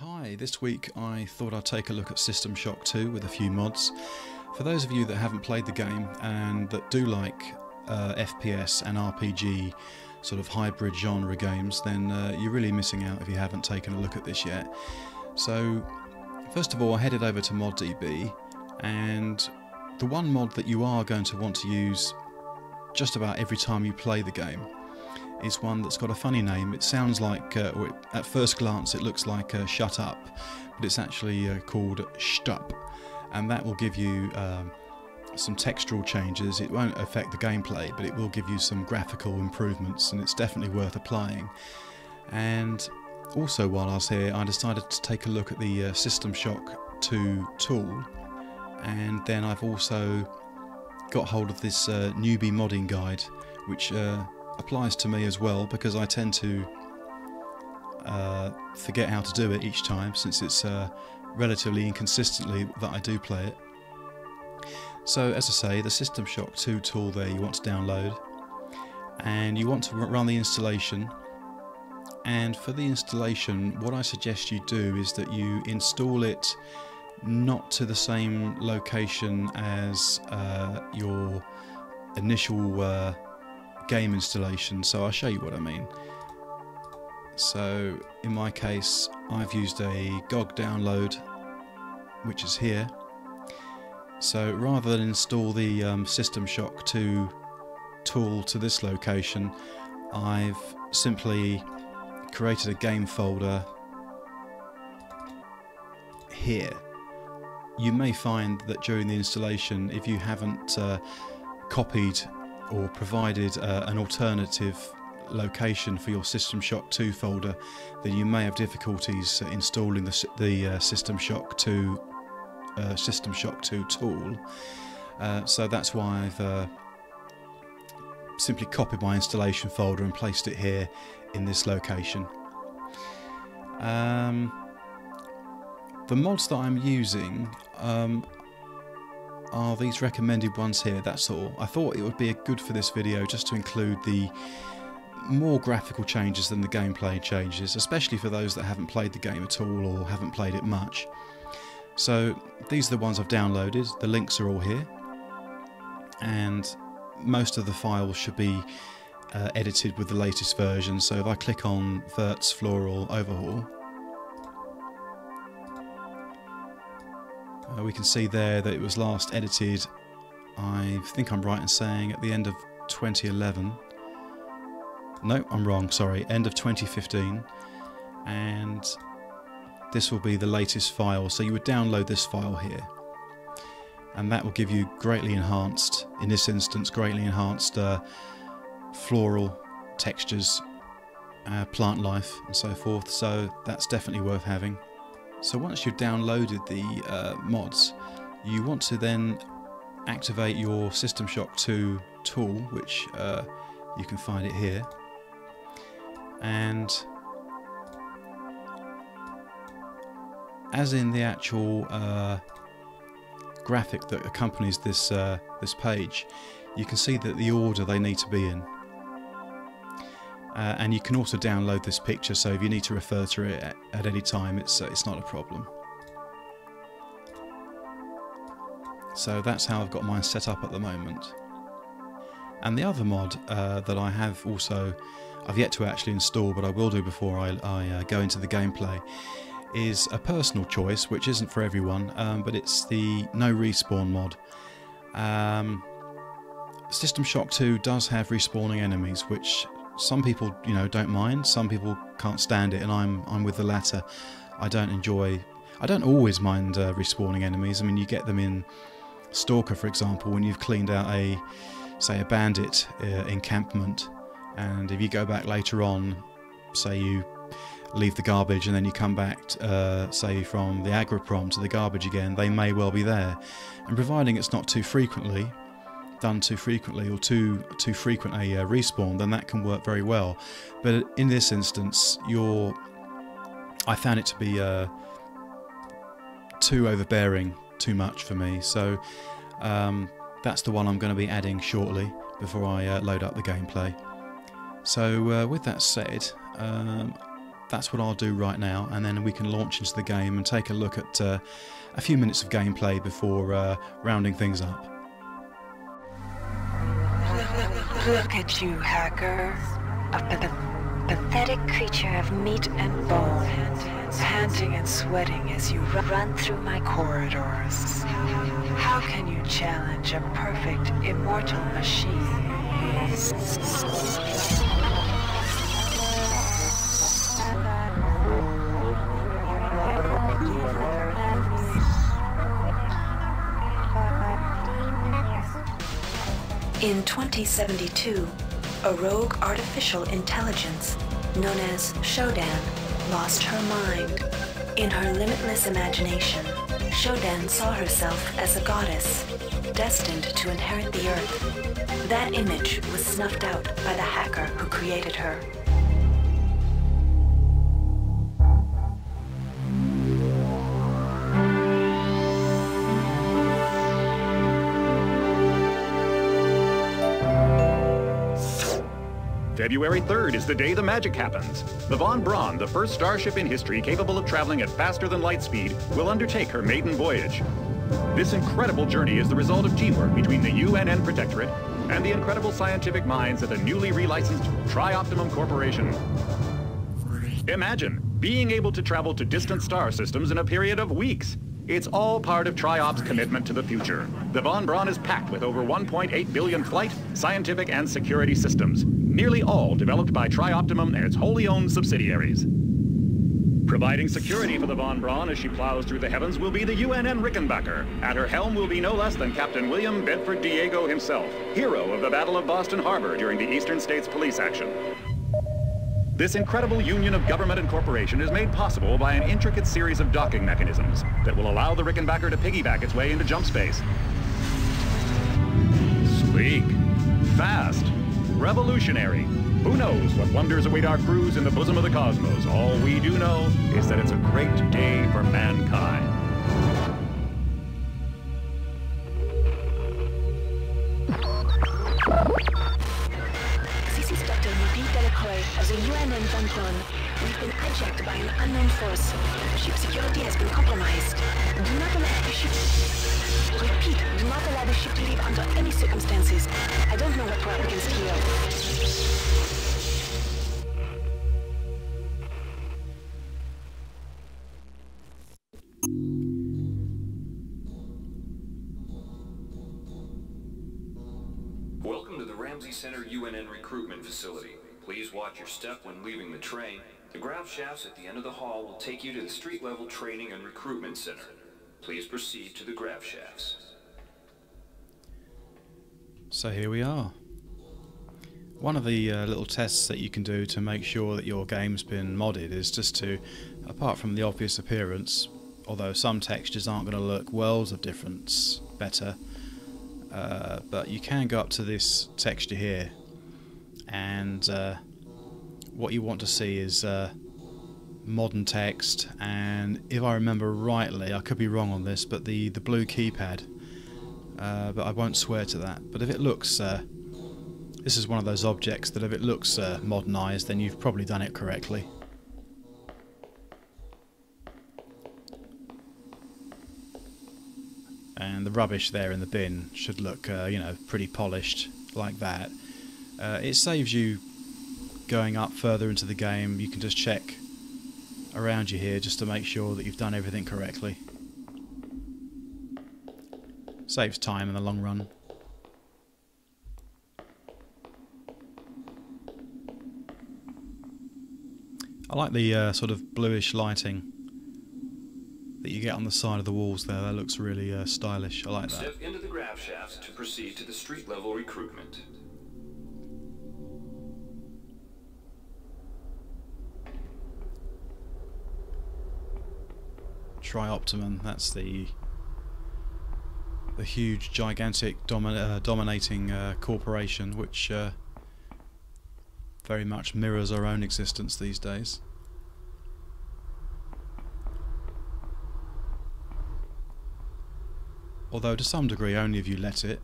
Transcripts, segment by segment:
Hi, this week I thought I'd take a look at System Shock 2 with a few mods. For those of you that haven't played the game and that do like uh, FPS and RPG sort of hybrid genre games, then uh, you're really missing out if you haven't taken a look at this yet. So, first of all, I headed over to ModDB, and the one mod that you are going to want to use just about every time you play the game is one that's got a funny name. It sounds like, uh, it, at first glance, it looks like uh, Shut Up, but it's actually uh, called Shtup, and that will give you um, some textural changes. It won't affect the gameplay, but it will give you some graphical improvements, and it's definitely worth applying. And also, while I was here, I decided to take a look at the uh, System Shock 2 tool, and then I've also got hold of this uh, newbie modding guide, which uh, applies to me as well because I tend to uh, forget how to do it each time since it's uh, relatively inconsistently that I do play it. So as I say, the System Shock 2 tool there you want to download and you want to run the installation and for the installation what I suggest you do is that you install it not to the same location as uh, your initial uh, game installation so I'll show you what I mean. So in my case I've used a GOG download which is here so rather than install the um, System Shock 2 tool to this location, I've simply created a game folder here. You may find that during the installation, if you haven't uh, copied or provided uh, an alternative location for your System Shock 2 folder, then you may have difficulties installing the, the uh, System Shock 2 uh, System Shock 2 tool. Uh, so that's why I've uh, simply copied my installation folder and placed it here in this location. Um, the mods that I'm using um, are these recommended ones here, that's all. I thought it would be good for this video just to include the more graphical changes than the gameplay changes, especially for those that haven't played the game at all or haven't played it much. So these are the ones I've downloaded, the links are all here and most of the files should be uh, edited with the latest version so if I click on Vurt's Floral Overhaul uh, we can see there that it was last edited I think I'm right in saying at the end of 2011 no I'm wrong sorry end of 2015 and this will be the latest file. So you would download this file here and that will give you greatly enhanced, in this instance, greatly enhanced uh, floral textures, uh, plant life and so forth. So that's definitely worth having. So once you've downloaded the uh, mods, you want to then activate your System Shock 2 tool, which uh, you can find it here. And as in the actual uh, graphic that accompanies this uh, this page, you can see that the order they need to be in. Uh, and you can also download this picture, so if you need to refer to it at, any time, it's uh, it's not a problem. So that's how I've got mine set up at the moment. And the other mod uh, that I have also, I've yet to actually install, but I will do before I, I uh, go into the gameplay, is a personal choice, which isn't for everyone, um, but it's the no respawn mod. Um, System Shock 2 does have respawning enemies, which some people, you know, don't mind. Some people can't stand it, and I'm I'm with the latter. I don't enjoy. I don't always mind uh, respawning enemies. I mean, you get them in Stalker, for example, when you've cleaned out a, say, a bandit uh, encampment, and if you go back later on, say you leave the garbage and then you come back, uh, say, from the agroprom to the garbage again, they may well be there. And providing it's not too frequently, done too frequently or too too frequent a uh, respawn, then that can work very well. But in this instance, you're, I found it to be uh, too overbearing, too much for me. So um, that's the one I'm going to be adding shortly before I uh, load up the gameplay. So uh, with that said, um, that's what I'll do right now, and then we can launch into the game and take a look at uh, a few minutes of gameplay before uh, rounding things up. Look at you, hacker. A pathetic creature of meat and bone, panting and sweating as you run through my corridors. How can you challenge a perfect, immortal machine? In 2072, a rogue artificial intelligence known as Shodan lost her mind. In her limitless imagination, Shodan saw herself as a goddess, destined to inherit the earth. That image was snuffed out by the hacker who created her. February 3rd is the day the magic happens. The Von Braun, the first starship in history capable of traveling at faster than light speed, will undertake her maiden voyage. This incredible journey is the result of teamwork between the UNN Protectorate and the incredible scientific minds at the newly relicensed Tri-Optimum Corporation. Imagine being able to travel to distant star systems in a period of weeks. It's all part of TRIOP's commitment to the future. The Von Braun is packed with over 1.8 billion flight, scientific, and security systems, nearly all developed by Tri-Optimum and its wholly owned subsidiaries. Providing security for the Von Braun as she plows through the heavens will be the UNN Rickenbacker. At her helm will be no less than Captain William Bedford Diego himself, hero of the Battle of Boston Harbor during the Eastern States Police action. This incredible union of government and corporation is made possible by an intricate series of docking mechanisms that will allow the Rickenbacker to piggyback its way into jump space. Sleek, fast, revolutionary. Who knows what wonders await our crews in the bosom of the cosmos? All we do know is that it's a great day for mankind. This is Dr. Louis Delacroix of the UNN Von Braun. We've been hijacked by an unknown force. Ship security has been compromised. Do not allow the ship... Repeat, leave under any circumstances. I don't know what we're against here. Welcome to the Ramsey Center UNN recruitment facility. Please watch your step when leaving the train. The grav shafts at the end of the hall will take you to the street level training and recruitment center. Please proceed to the grav shafts. So here we are. One of the uh, little tests that you can do to make sure that your game's been modded is just to, apart from the obvious appearance, although some textures aren't going to look worlds of difference better, uh, but you can go up to this texture here and uh, what you want to see is uh, modern text and if I remember rightly, I could be wrong on this, but the, the blue keypad, uh, but I won't swear to that, but if it looks, uh, this is one of those objects that if it looks uh, modernised then you've probably done it correctly. and the rubbish there in the bin should look, uh, you know, pretty polished like that. Uh, it saves you going up further into the game. You can just check around you here just to make sure that you've done everything correctly. Saves time in the long run. I like the uh, sort of bluish lighting that you get on the side of the walls there. That looks really uh, stylish. I like that. Step into the grav shafts to proceed to the street level recruitment. Tri-Optimum, that's the the huge, gigantic, uh, dominating uh, corporation which uh, very much mirrors our own existence these days. Although to some degree only if you let it.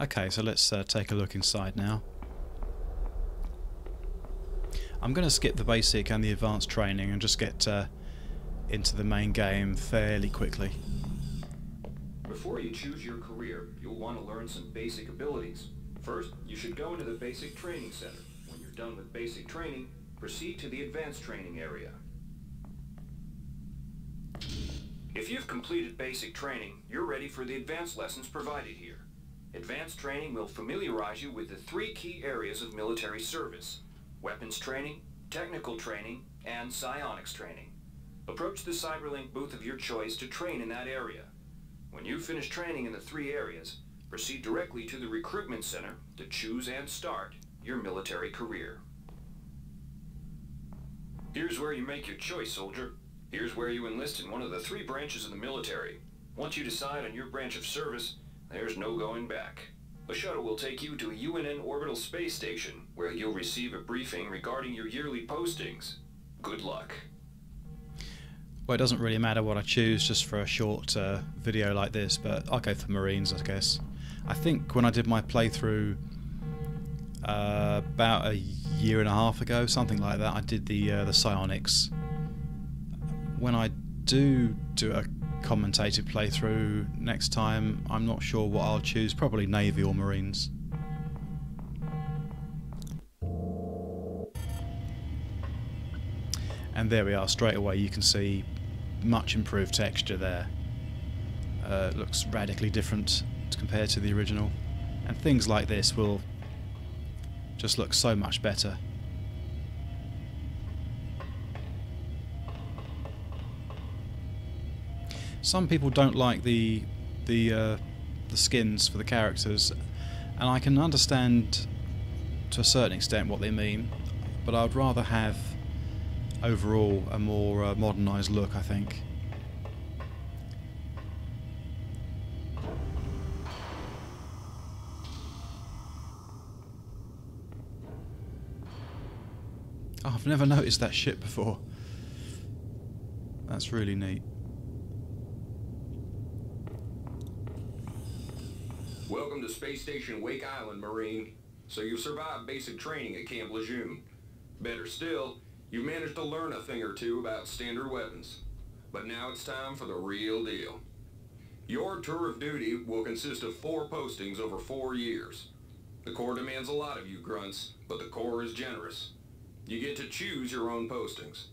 Okay, so let's uh, take a look inside now. I'm going to skip the basic and the advanced training and just get uh, into the main game fairly quickly. Before you choose your career, you'll want to learn some basic abilities. First, you should go into the Basic Training Center. When you're done with basic training, proceed to the Advanced Training area. If you've completed basic training, you're ready for the advanced lessons provided here. Advanced training will familiarize you with the three key areas of military service. Weapons training, technical training, and psionics training. Approach the Cyberlink booth of your choice to train in that area. When you finish training in the three areas, proceed directly to the recruitment center to choose and start your military career. Here's where you make your choice, soldier. Here's where you enlist in one of the three branches of the military. Once you decide on your branch of service, there's no going back. A shuttle will take you to a UNN orbital space station, where you'll receive a briefing regarding your yearly postings. Good luck. Well, it doesn't really matter what I choose just for a short uh, video like this, but I'll go for Marines, I guess. I think when I did my playthrough uh, about a year and a half ago, something like that, I did the uh, the psionics. When I do do a commentated playthrough next time. I'm not sure what I'll choose, probably Navy or Marines. And there we are, straight away you can see much improved texture there. Uh, looks radically different compared to the original. And things like this will just look so much better. Some people don't like the the uh, the skins for the characters, and I can understand to a certain extent what they mean, but I'd rather have overall a more uh, modernised look. I think. Oh, I've never noticed that ship before. That's really neat. Space Station Wake Island, Marine. So you've survived basic training at Camp Lejeune. Better still, you've managed to learn a thing or two about standard weapons. But now it's time for the real deal. Your tour of duty will consist of four postings over four years. The Corps demands a lot of you grunts, but the Corps is generous. You get to choose your own postings.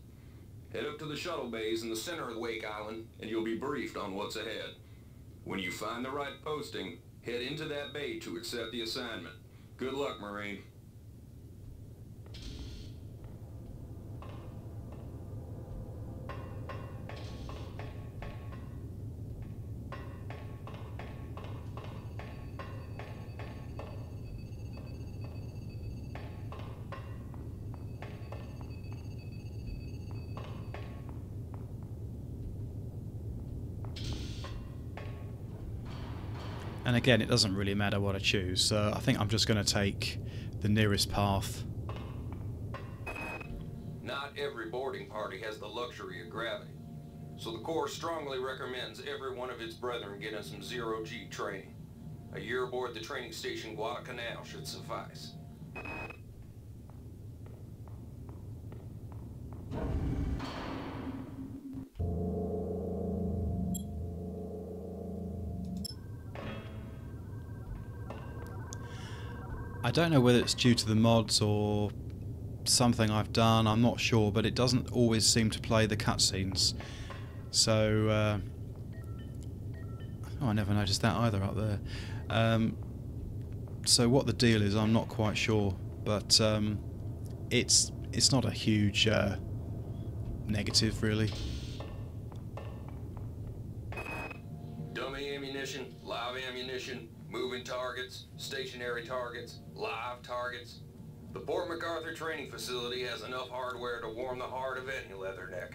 Head up to the shuttle bays in the center of Wake Island, and you'll be briefed on what's ahead. When you find the right posting, Head into that bay to accept the assignment. Good luck, Marine. And again, it doesn't really matter what I choose, so I think I'm just going to take the nearest path. Not every boarding party has the luxury of gravity, so the Corps strongly recommends every one of its brethren getting some zero-G training. A year aboard the training station Guadalcanal should suffice. I don't know whether it's due to the mods or something I've done, I'm not sure, but it doesn't always seem to play the cutscenes. So, uh, oh, I never noticed that either up there. Um, so what the deal is, I'm not quite sure, but um, it's it's not a huge uh, negative, really. Dummy ammunition, live ammunition, moving targets, stationary targets, live targets. The Port MacArthur training facility has enough hardware to warm the heart of any leatherneck.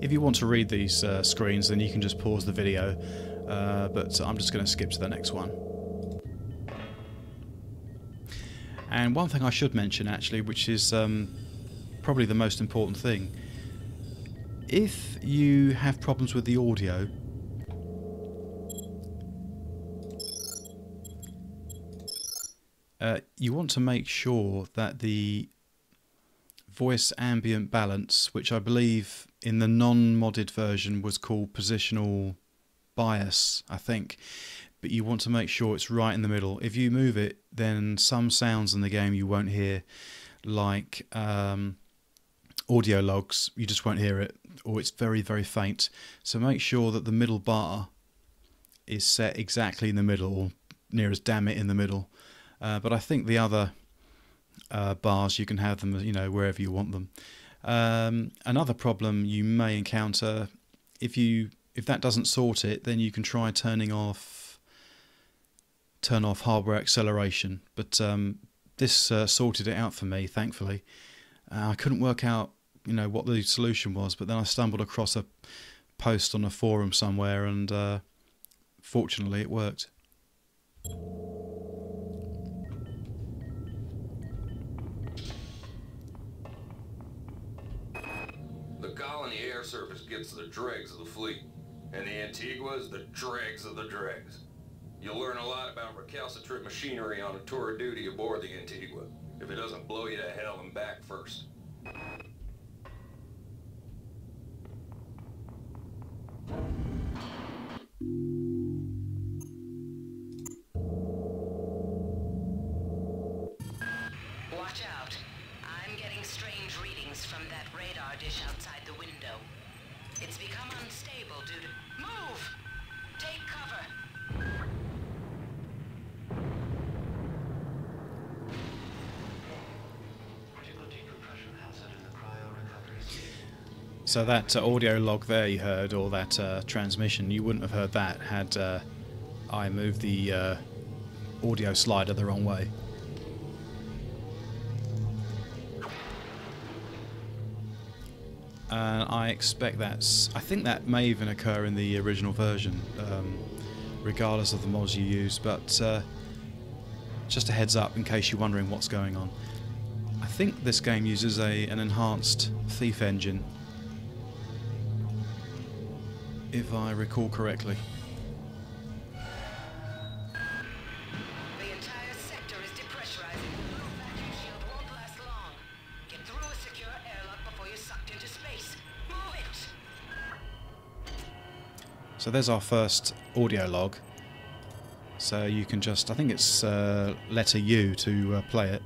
If you want to read these uh, screens, then you can just pause the video, uh, but I'm just going to skip to the next one. And one thing I should mention actually, which is um, probably the most important thing. If you have problems with the audio, uh, you want to make sure that the voice ambient balance, which I believe in the non-modded version was called positional bias, I think, but you want to make sure it's right in the middle. If you move it, then some sounds in the game you won't hear, like um, audio logs, you just won't hear it, or it's very, very faint. So make sure that the middle bar is set exactly in the middle, or near as damn it in the middle. Uh, but I think the other uh, bars you can have them, you know, wherever you want them. Um, another problem you may encounter if you if that doesn't sort it, then you can try turning off turn off hardware acceleration. But um, this uh, sorted it out for me, thankfully. Uh, I couldn't work out, you know, what the solution was, but then I stumbled across a post on a forum somewhere, and uh, fortunately, it worked. The colony air service gets the dregs of the fleet, and the Antigua's the dregs of the dregs. You'll learn a lot about recalcitrant machinery on a tour of duty aboard the Antigua, if it doesn't blow you to hell and back first. So that uh, audio log there you heard, or that uh, transmission, you wouldn't have heard that had uh, I moved the uh, audio slider the wrong way. And I expect that's. I think that may even occur in the original version, um, regardless of the mods you use. But uh, just a heads up in case you're wondering what's going on. I think this game uses a an enhanced Thief engine if I recall correctly. So there's our first audio log. So you can just, I think it's uh, letter U to uh, play it.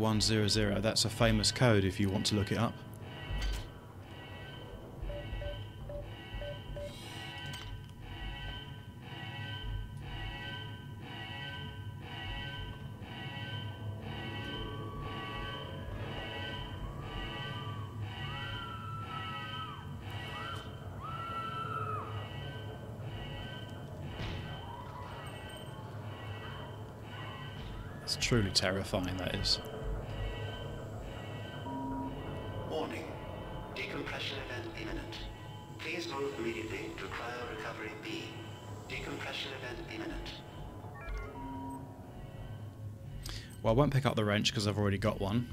45100, that's a famous code if you want to look it up. It's truly terrifying, that is. Immediately to cryo recovery B. Decompression event imminent. Well, I won't pick up the wrench because I've already got one.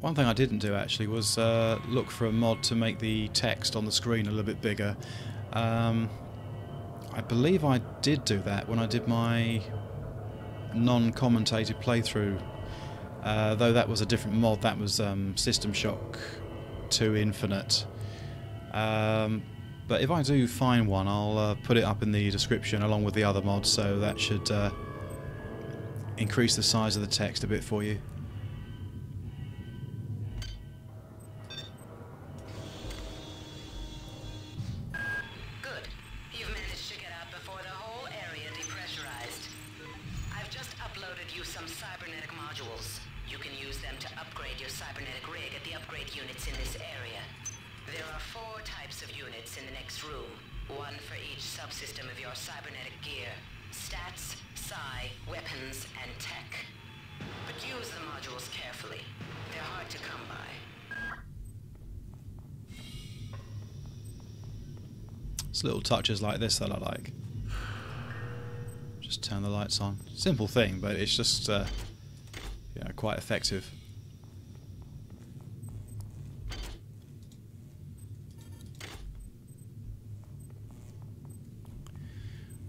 One thing I didn't do actually was uh, look for a mod to make the text on the screen a little bit bigger. Um, I believe I did do that when I did my non-commentated playthrough, uh, though that was a different mod, that was um, System Shock 2 Infinite. Um, but if I do find one, I'll uh, put it up in the description along with the other mods, so that should uh, increase the size of the text a bit for you. It's little touches like this that I like. Just turn the lights on. Simple thing, but it's just uh, yeah, quite effective.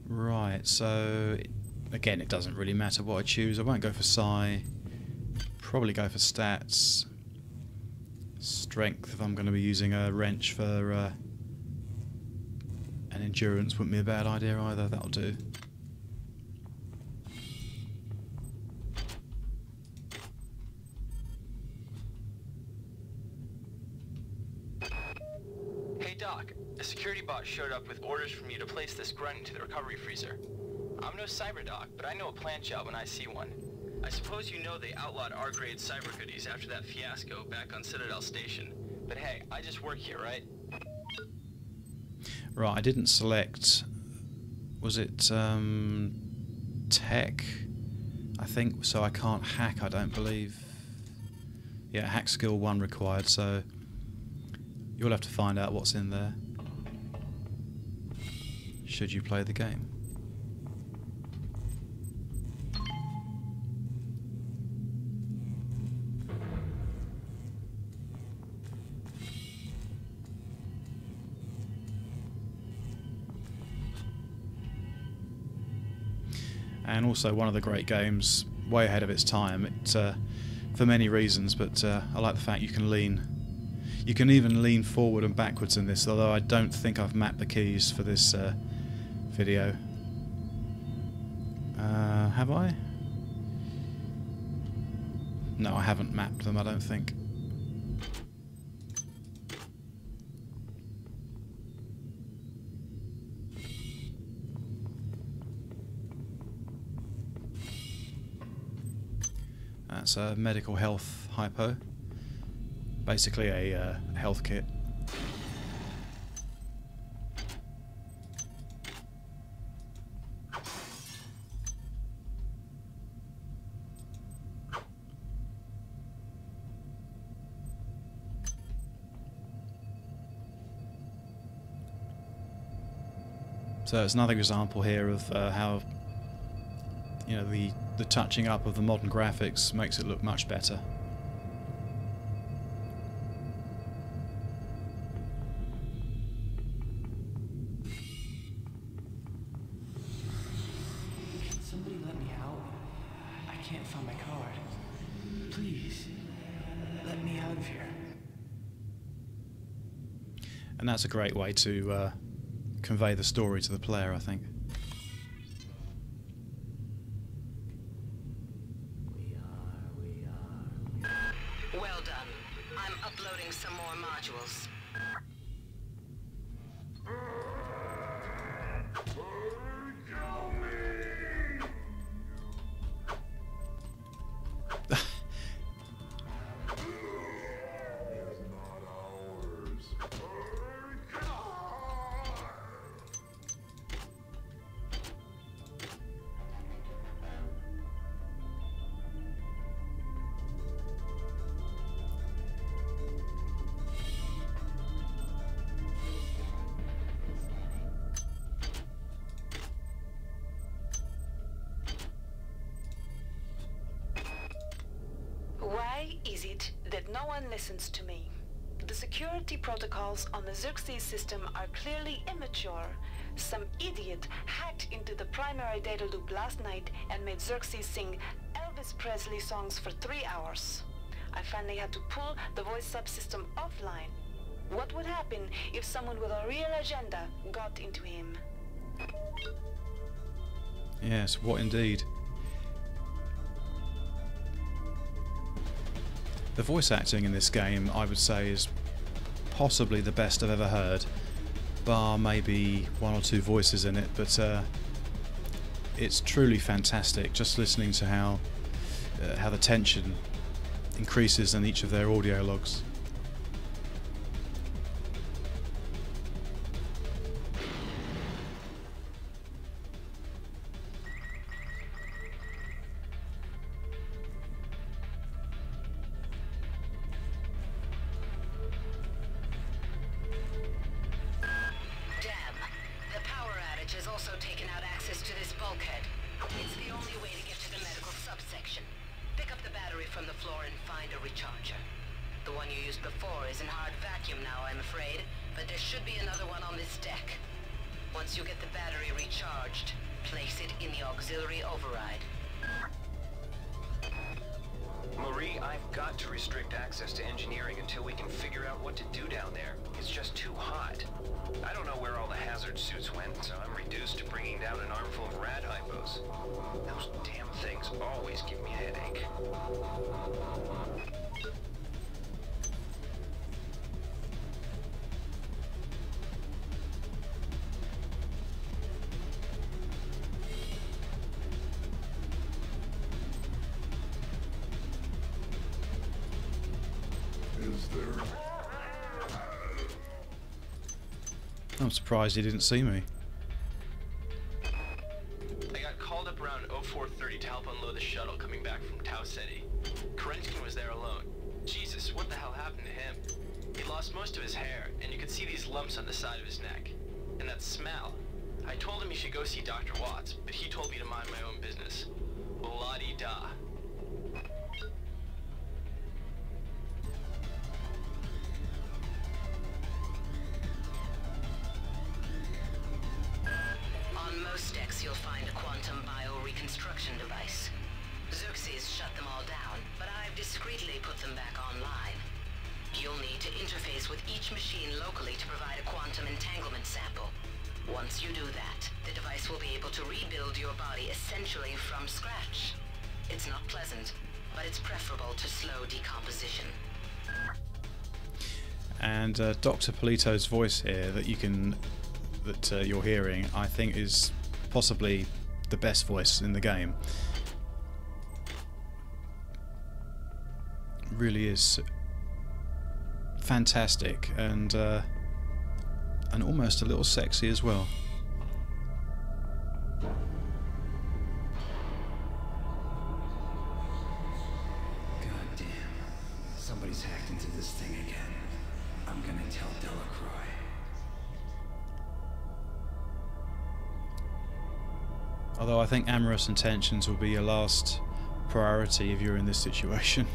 Right, so again, it doesn't really matter what I choose. I won't go for psi. Probably go for stats. Strength if I'm going to be using a wrench for uh, endurance wouldn't be a bad idea either. That'll do. Hey Doc, a security bot showed up with orders from you to place this grunt into the recovery freezer. I'm no cyber doc, but I know a plant job when I see one. I suppose you know they outlawed R-grade cyber goodies after that fiasco back on Citadel Station. But hey, I just work here, right? Right, I didn't select. Was it um, tech? I think so. I can't hack. I don't believe. Yeah, hack skill one required. So you'll have to find out what's in there. Should you play the game? And also one of the great games, way ahead of its time. It, uh, for many reasons, but uh, I like the fact you can lean. You can even lean forward and backwards in this, although I don't think I've mapped the keys for this uh, video. Uh, have I? No, I haven't mapped them, I don't think. That's a medical health hypo. Basically a uh, health kit. So it's another example here of uh, how you know the the touching up of the modern graphics makes it look much better. Somebody let me out? I can't find my card. Please, let me out of here. And that's a great way to uh, convey the story to the player, I think. No one listens to me? The security protocols on the Xerxes system are clearly immature. Some idiot hacked into the primary data loop last night and made Xerxes sing Elvis Presley songs for three hours. I finally had to pull the voice subsystem offline. What would happen if someone with a real agenda got into him? Yes, what indeed. The voice acting in this game, I would say, is possibly the best I've ever heard, bar maybe one or two voices in it, but uh, it's truly fantastic just listening to how, uh, how the tension increases in each of their audio logs. Once you get the battery recharged, place it in the auxiliary override. Marie, I've got to restrict access to engineering until we can figure out what to do down there. It's just too hot. I don't know where all the hazard suits went, so I'm reduced to bringing down an armful of rad hypos. Those damn things always give me a headache. I'm surprised he didn't see me. I got called up around 0430 to help unload the shuttle coming back from Tau Ceti. Korenchkin was there alone. Jesus, what the hell happened to him? He lost most of his hair, and you could see these lumps on the side of his neck. And that smell. I told him he should go see Dr. Watts, but he told me to mind my own business. La-di-da. And uh, Dr. Polito's voice here that you can that uh, you're hearing, I think, is possibly the best voice in the game. Really is fantastic and uh, and almost a little sexy as well. Although I think amorous intentions will be your last priority if you're in this situation.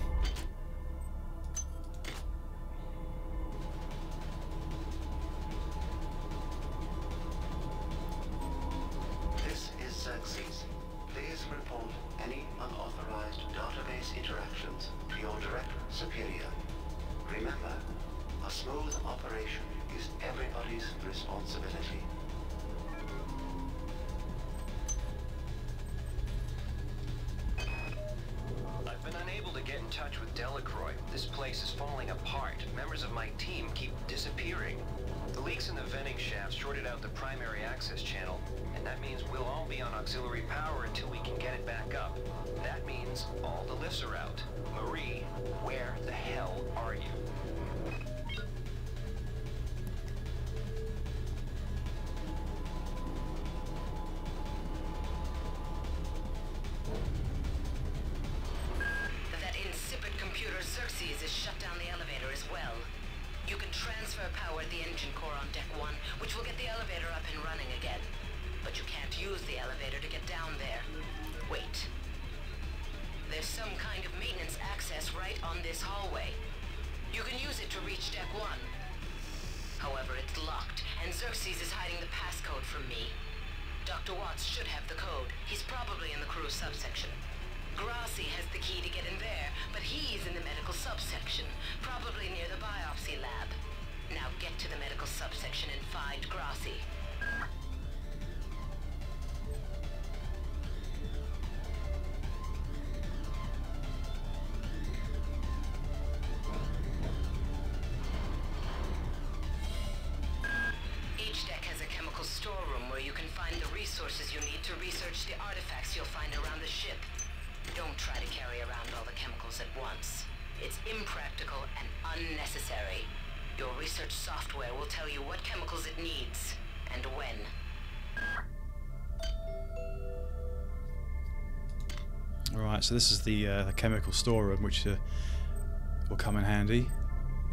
Down there. Wait. There's some kind of maintenance access right on this hallway. You can use it to reach deck one. However, it's locked, and Xerxes is hiding the passcode from me. Dr. Watts should have the code. He's probably in the crew subsection. Grassi has the key to get in there, but he's in the medical subsection, probably near the biopsy lab. Now get to the medical subsection and find Grassi. So this is the, uh, chemical storeroom, which uh, will come in handy,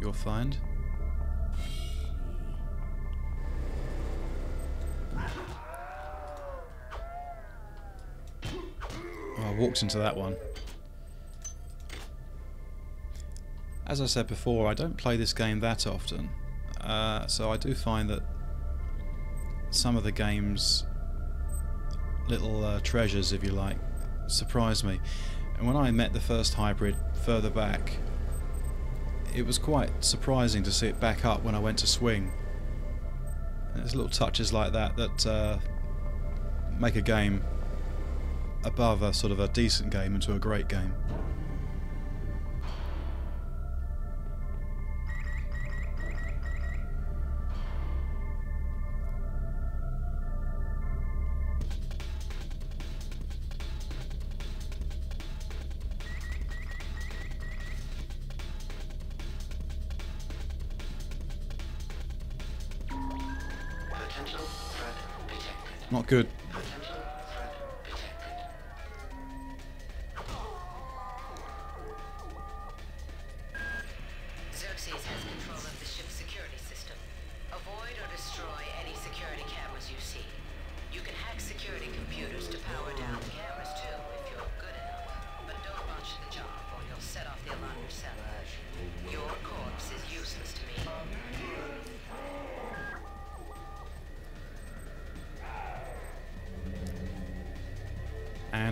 you'll find. Oh, I walked into that one. As I said before, I don't play this game that often, uh, so I do find that some of the game's little uh, treasures, if you like, surprise me. And when I met the first hybrid further back, it was quite surprising to see it back up when I went to swing. And there's little touches like that that uh, make a game above a sort of a decent game into a great game. Good.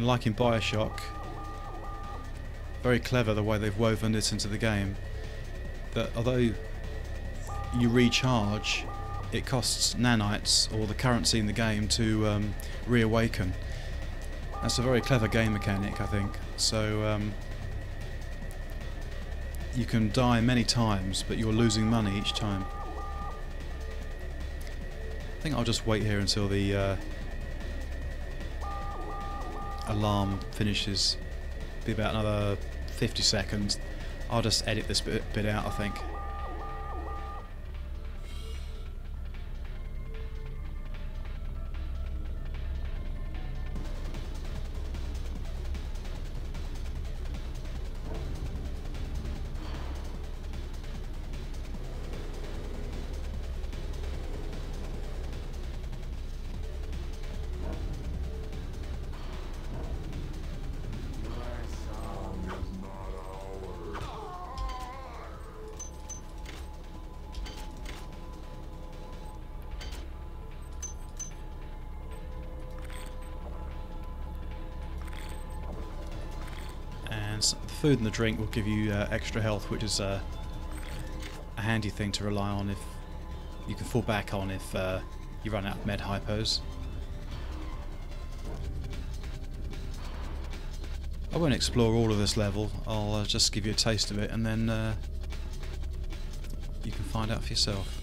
And like in Bioshock, very clever the way they've woven this into the game. That although you recharge, it costs nanites or the currency in the game to um, reawaken. That's a very clever game mechanic, I think. So um, you can die many times, but you're losing money each time. I think I'll just wait here until the uh, alarm finishes. Be about another 50 seconds. I'll just edit this bit, bit out, I think. Food and the drink will give you uh, extra health, which is uh, a handy thing to rely on if you can fall back on if uh, you run out of med hypos. I won't explore all of this level, I'll uh, just give you a taste of it and then uh, you can find out for yourself.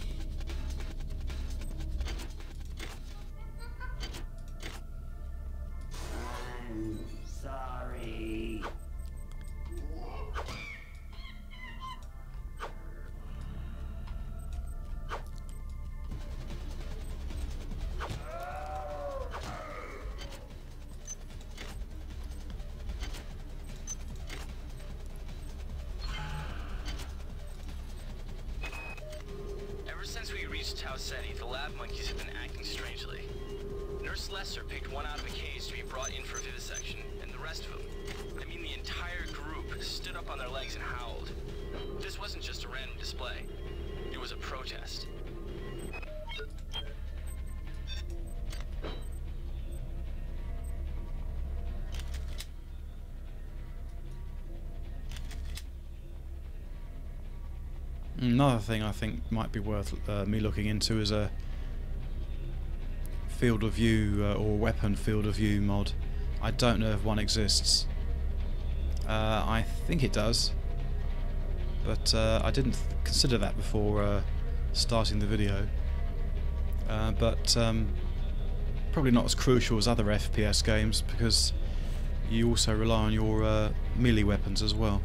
Display. It was a protest. Another thing I think might be worth uh, me looking into is a field of view uh, or weapon field of view mod. I don't know if one exists. Uh, I think it does, but uh, I didn't consider that before uh, starting the video. Uh, but um, probably not as crucial as other FPS games because you also rely on your uh, melee weapons as well.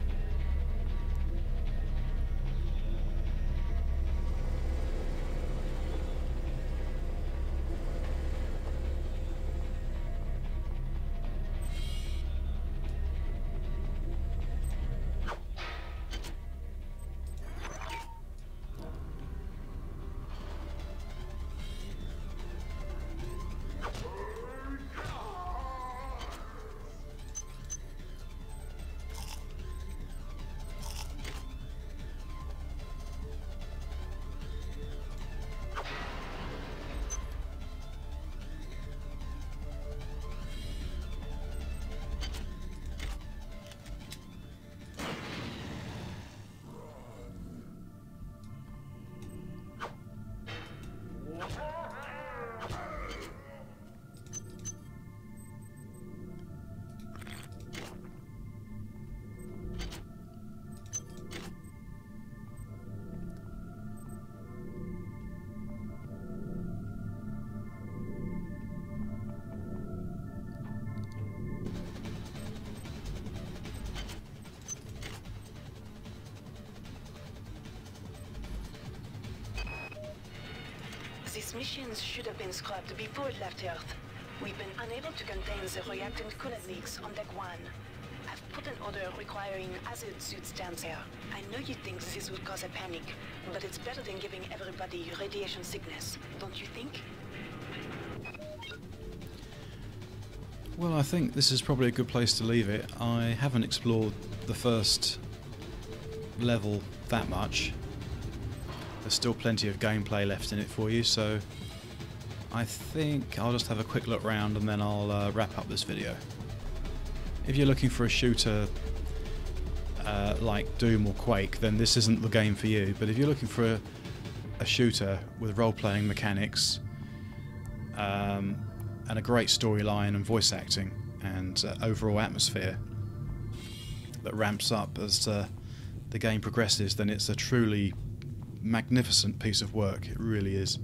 Transmissions should have been scrapped before it left Earth. We've been unable to contain the reactant coolant leaks on deck one. I've put an order requiring hazard suits down there. I know you think this would cause a panic, but it's better than giving everybody radiation sickness, don't you think? Well, I think this is probably a good place to leave it. I haven't explored the first level that much. There's still plenty of gameplay left in it for you, so I think I'll just have a quick look round and then I'll uh, wrap up this video. If you're looking for a shooter uh, like Doom or Quake, then this isn't the game for you. But if you're looking for a, a shooter with role-playing mechanics um, and a great storyline and voice acting and uh, overall atmosphere that ramps up as uh, the game progresses, then it's a truly magnificent piece of work. It really is.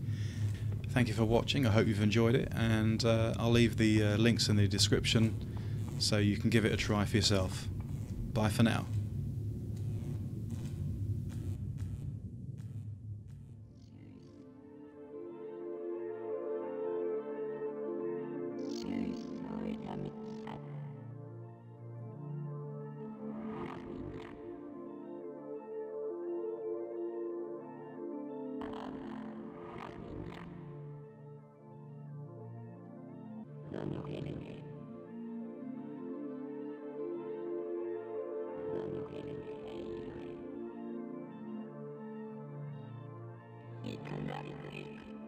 Thank you for watching. I hope you've enjoyed it, and uh, I'll leave the uh, links in the description so you can give it a try for yourself. Bye for now. いくな。り